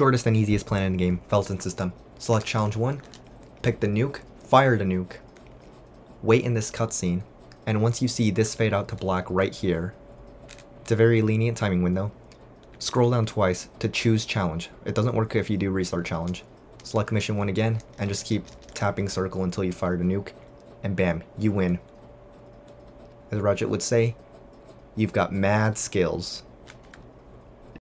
shortest and easiest plan in the game, Feltzin system. Select challenge 1, pick the nuke, fire the nuke, wait in this cutscene, and once you see this fade out to black right here, it's a very lenient timing window, scroll down twice to choose challenge. It doesn't work if you do restart challenge. Select mission 1 again, and just keep tapping circle until you fire the nuke, and bam, you win. As Roger would say, you've got mad skills.